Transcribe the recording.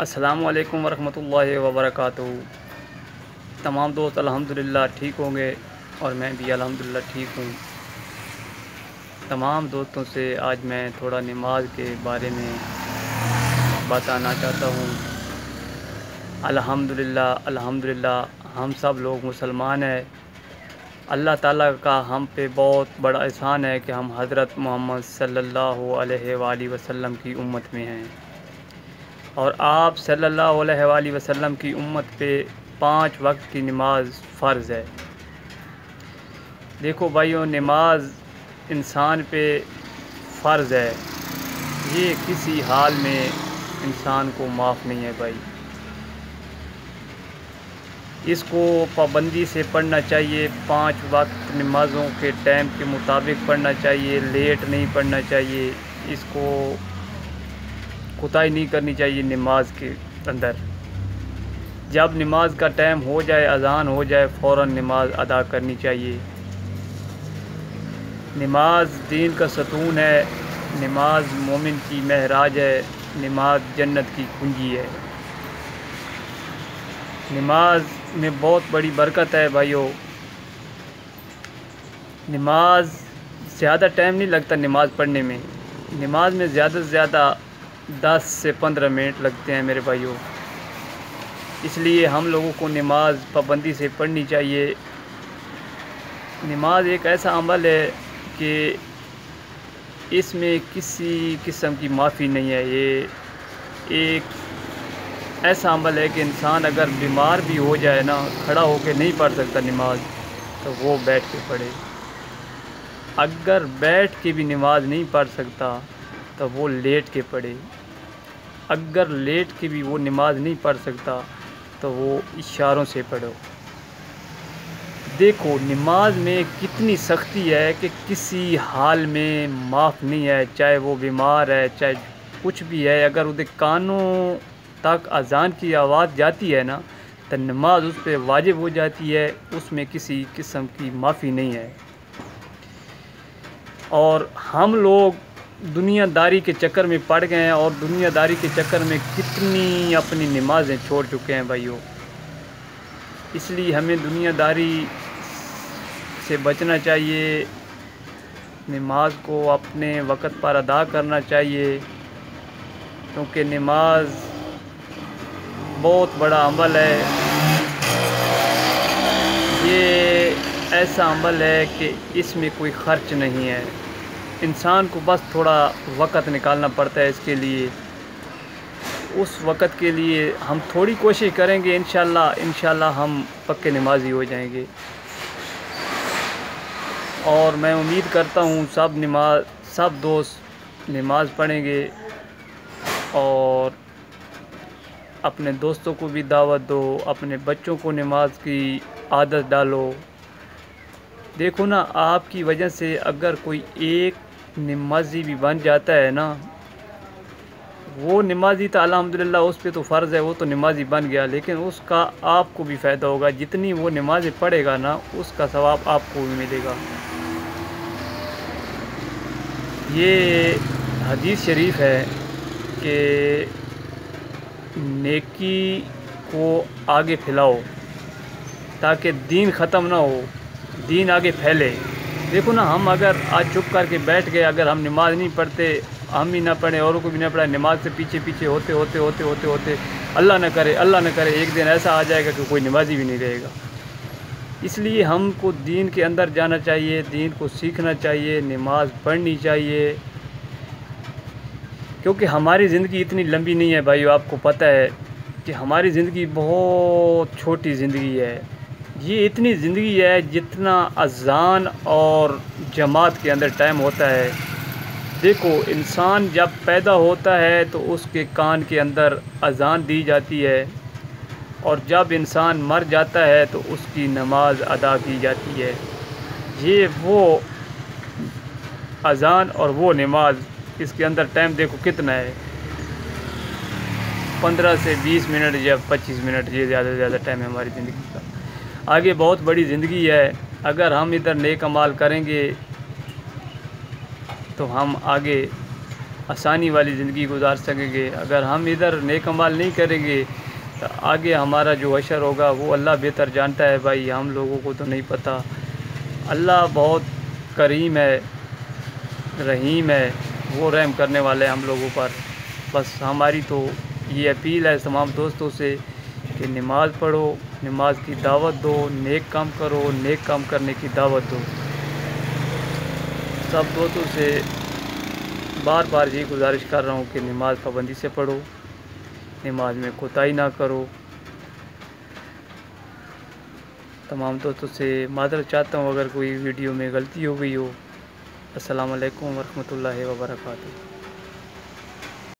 असलकम वरहमल वबरक तमाम दोस्त अल्हम्दुलिल्लाह ठीक होंगे और मैं भी अल्हम्दुलिल्लाह ठीक हूँ। तमाम दोस्तों से आज मैं थोड़ा नमाज़ के बारे में बताना चाहता हूँ। अल्हम्दुलिल्लाह अल्हम्दुलिल्लाह, हम सब लोग मुसलमान हैं। अल्लाह ताला का हम पे बहुत बड़ा एहसान है कि हम हज़रत मोहम्मद सल्लल्लाहु अलैहि वसल्लम की उम्मत में हैं। और आप सल्लल्लाहु अलैहि की उम्मत पे पाँच वक्त की नमाज़ फ़र्ज़ है। देखो भाइयों, नमाज़ इंसान पे फ़र्ज़ है। ये किसी हाल में इंसान को माफ़ नहीं है भाई। इसको पाबंदी से पढ़ना चाहिए, पाँच वक्त नमाज़ों के टाइम के मुताबिक पढ़ना चाहिए, लेट नहीं पढ़ना चाहिए। इसको कोताही नहीं करनी चाहिए नमाज़ के अंदर। जब नमाज़ का टाइम हो जाए, अजान हो जाए फ़ौर नमाज़ अदा करनी चाहिए। नमाज़ दीन का सतून है, नमाज़ मोमिन की महराज है, नमाज़ जन्नत की कुंजी है। नमाज़ में बहुत बड़ी बरकत है भाइयों। नमाज़ ज़्यादा टाइम नहीं लगता नमाज़ पढ़ने में। नमाज़ में ज़्यादा से ज़्यादा दस से पंद्रह मिनट लगते हैं मेरे भाइयों। इसलिए हम लोगों को नमाज़ पाबंदी से पढ़नी चाहिए। नमाज़ एक ऐसा अमल है कि इसमें किसी किस्म की माफ़ी नहीं है। ये एक ऐसा अमल है कि इंसान अगर बीमार भी हो जाए ना, खड़ा होकर नहीं पढ़ सकता नमाज़ तो वो बैठ के पढ़े। अगर बैठ के भी नमाज़ नहीं पढ़ सकता तो वो लेट के पढ़े। अगर लेट के भी वो नमाज़ नहीं पढ़ सकता तो वो इशारों से पढ़ो। देखो, नमाज़ में कितनी सख्ती है कि किसी हाल में माफ़ नहीं है, चाहे वो बीमार है, चाहे कुछ भी है। अगर उसके कानों तक अजान की आवाज़ जाती है ना तो नमाज़ उस पर वाजिब हो जाती है, उसमें किसी किस्म की माफ़ी नहीं है। और हम लोग दुनियादारी के चक्कर में पड़ गए हैं और दुनियादारी के चक्कर में कितनी अपनी नमाज़ें छोड़ चुके हैं भाइयों। इसलिए हमें दुनियादारी से बचना चाहिए, नमाज़ को अपने वक़्त पर अदा करना चाहिए, क्योंकि नमाज़ बहुत बड़ा अमल है। ये ऐसा अमल है कि इसमें कोई ख़र्च नहीं है। इंसान को बस थोड़ा वक़्त निकालना पड़ता है इसके लिए। उस वक़्त के लिए हम थोड़ी कोशिश करेंगे इन इन हम पक्के नमाजी हो जाएँगे। और मैं उम्मीद करता हूँ सब नमाज़ सब दोस्त नमाज़ पढ़ेंगे और अपने दोस्तों को भी दावत दो, अपने बच्चों को नमाज़ की आदत डालो। देखो ना, आपकी वजह से अगर कोई एक नमाजी भी बन जाता है ना। वो नमाजी तो अलहमदिल्ला उस पर तो फ़र्ज़ है, वो तो नमाजी बन गया, लेकिन उसका आपको भी फ़ायदा होगा। जितनी वो नमाज़ पढ़ेगा ना, उसका सवाब आपको भी मिलेगा। ये हदीस शरीफ है कि नेकी को आगे फैलाओ, ताकि दीन ख़त्म ना हो, दीन आगे फैले। देखो ना, हम अगर आज चुप करके बैठ गए, अगर हम नमाज़ नहीं पढ़ते, हम ही ना पढ़े, औरों को भी ना पढ़ा नमाज़ से पीछे पीछे होते होते होते होते होते, अल्लाह न करे, अल्लाह न करे, एक दिन ऐसा आ जाएगा कि कोई नमाजी भी नहीं रहेगा। इसलिए हमको दीन के अंदर जाना चाहिए, दीन को सीखना चाहिए, नमाज़ पढ़नी चाहिए। क्योंकि हमारी ज़िंदगी इतनी लंबी नहीं है भाई आपको पता है कि हमारी ज़िंदगी बहुत छोटी ज़िंदगी है। ये इतनी ज़िंदगी है जितना अजान और जमात के अंदर टाइम होता है। देखो, इंसान जब पैदा होता है तो उसके कान के अंदर अजान दी जाती है और जब इंसान मर जाता है तो उसकी नमाज़ अदा की जाती है। ये वो अजान और वो नमाज़, इसके अंदर टाइम देखो कितना है। पंद्रह से बीस मिनट या पच्चीस मिनट, ये ज़्यादा से ज़्यादा टाइम है हमारी ज़िंदगी का। आगे बहुत बड़ी ज़िंदगी है। अगर हम इधर नेक अमाल करेंगे तो हम आगे आसानी वाली ज़िंदगी गुजार सकेंगे। अगर हम इधर नेक अमाल नहीं करेंगे तो आगे हमारा जो अशर होगा, वो अल्लाह बेहतर जानता है भाई। हम लोगों को तो नहीं पता। अल्लाह बहुत करीम है, रहीम है। वो रहम करने वाले हैं हम लोगों पर। बस हमारी तो ये अपील है तमाम दोस्तों से कि नमाज़ पढ़ो, नमाज़ की दावत दो, नेक काम करो, नेक काम करने की दावत दो। सब दोस्तों से बार बार यही गुजारिश कर रहा हूँ कि नमाज़ पाबंदी से पढ़ो, नमाज़ में कोताही ना करो। तमाम दोस्तों से मादर चाहता हूँ अगर कोई वीडियो में गलती हो गई हो अस्सलाम वालेकुम वरहमतुल्लाहि व बरकातहू